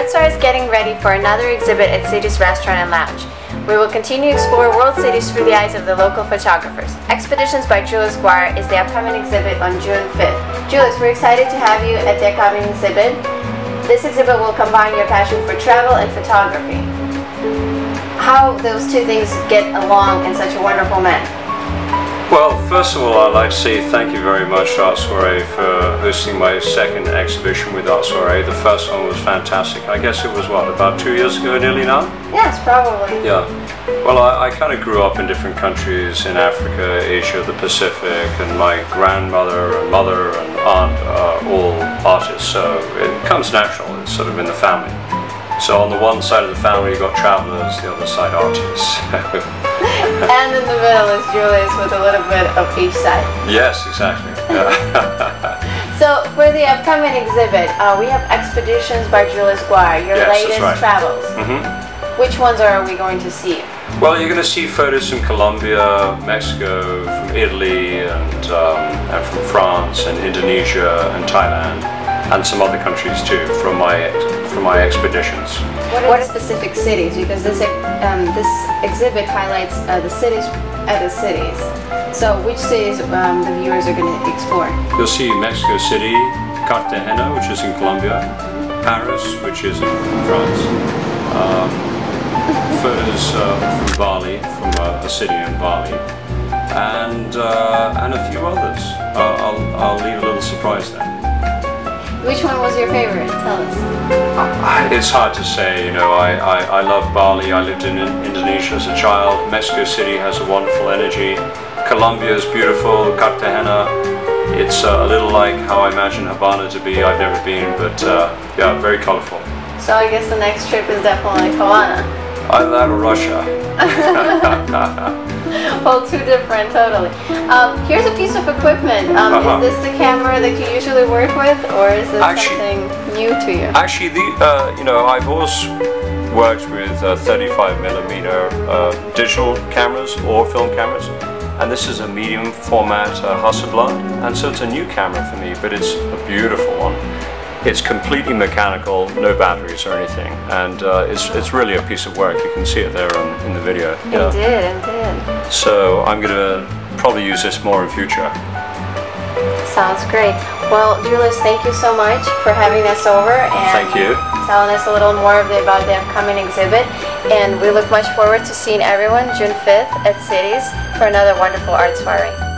Art Soiree is getting ready for another exhibit at Cities Restaurant and Lounge. We will continue to explore world cities through the eyes of the local photographers. Expeditions by Julius Gwyer is the upcoming exhibit on June 5th. Julius, we're excited to have you at the upcoming exhibit. This exhibit will combine your passion for travel and photography. How those two things get along in such a wonderful man? Well, first of all, I'd like to say thank you very much, Art Soiree, for hosting my second exhibition with Art Soiree. The first one was fantastic. I guess it was, what, about two years ago nearly now? Yes, probably. Yeah. Well, I, I kind of grew up in different countries in Africa, Asia, the Pacific, and my grandmother and mother and aunt are all artists, so it comes natural. It's sort of in the family. So on the one side of the family, you've got travelers, the other side artists. and in the middle is Julius with a little bit of each side. Yes, exactly. so for the upcoming exhibit, uh, we have Expeditions by Julius Gwyer, your yes, latest right. travels. Mm -hmm. Which ones are we going to see? Well, you're going to see photos from Colombia, Mexico, from Italy, and, um, and from France, and Indonesia, and Thailand and some other countries too from my from my expeditions. What are specific cities? Because this um, this exhibit highlights uh, the cities at the cities. So which cities um, the viewers are going to explore? You'll see Mexico City, Cartagena, which is in Colombia, Paris, which is in France. Um, photos uh, from Bali, from uh, a city in Bali, and uh, and a few others. Uh, I'll I'll leave a little surprise there. Which one was your favorite? Tell us. It's hard to say, you know, I, I, I love Bali, I lived in Indonesia as a child, Mexico City has a wonderful energy, Colombia is beautiful, Cartagena, it's uh, a little like how I imagine Havana to be, I've never been, but uh, yeah, very colorful. So I guess the next trip is definitely Havana. Either that or Russia. well, two different, totally. Um, here's a piece of equipment. Um, uh -huh. Is uh-huh. this the camera that you usually work with, or is this actually, something new to you? Actually, the uh, you know I've always worked with uh, 35 millimeter uh, digital cameras or film cameras, and this is a medium format uh, Hasselblad, and so it's a new camera for me, but it's a beautiful one. It's completely mechanical, no batteries or anything, and uh, it's, it's really a piece of work. You can see it there on, in the video. Yeah. Indeed, indeed. So I'm going to probably use this more in future. Sounds great. Well, Julius, thank you so much for having us over and thank you. telling us a little more about the upcoming exhibit. And we look much forward to seeing everyone June 5th at Cities for another wonderful art soiree.